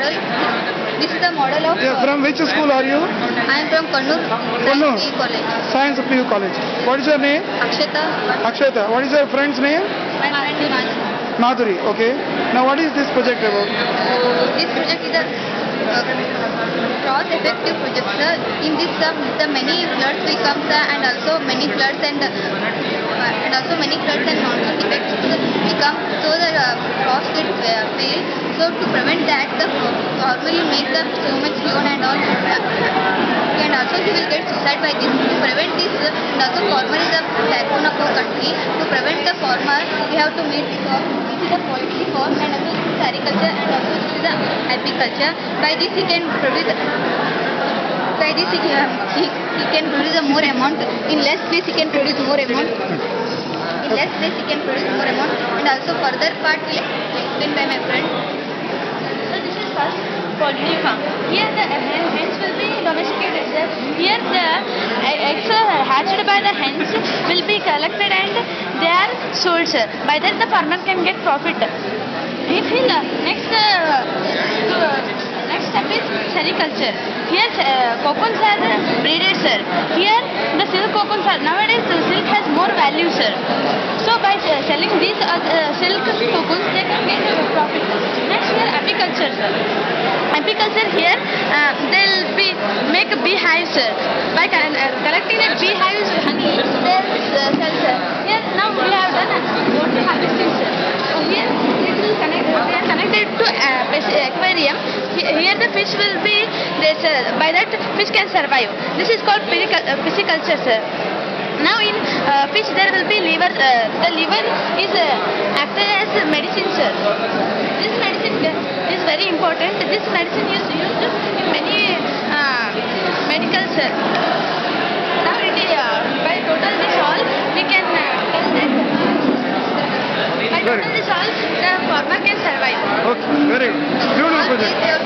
model. This is the model of. Yeah, from which school are you? I am from Kannur. Kannur. Science College. Science PU College. What is your name? Akshata. Akshata. What is your friend's name? My friend Himanshi. Madhuri. Okay. Now what is this project about? Uh, This project is a uh, cross-effective project, sir. In this, uh, the many floods will come, sir, and also many floods and uh, and also many floods and monsoon effects will come. So the uh, cross gets uh. So to prevent that, the farmer will make the so much loan and all, and also he will get suicide by this. To prevent this, uh, also farmer is a backbone of our country. To prevent the farmer, we have to make this. This is a poultry farm, and also this is agriculture, and also this is the agriculture. By this he can produce by this he, he, he can produce a more amount in less space he can produce more amount less space he can produce more amount and also further part will explain by my friend So this is first poultry farm. Here the hens will be domesticated. Here the eggs hatched by the hens will be collected and they are sold. Sir. By that the farmer can get profit. If he uh, next uh, uh, next step is sericulture. Here uh, cocoons are breeded, sir. Here the silk nowadays the silk has more value, sir. So by uh, selling these uh, uh, silk cocoons, they can get a profit. Next here apiculture, sir. Apiculture here uh, they'll be make beehives, sir. By uh, collecting the beehives honey, they'll uh, sell, sir. Here now we have done uh, water harvesting, sir. So here it will connect. Connected to uh, aquarium. Here the fish will be there, sir. By that fish can survive. This is called piscic- uh, pisciculture, sir. Now in uh, fish there will be liver. Uh, the liver is uh, acted as a medicine, sir. This medicine uh, is very important. This medicine is used in many uh, medical, sir. Now it is uh, by total this all we can uh, tell that by total this all the farmer can survive. Okay. Very good. Beautiful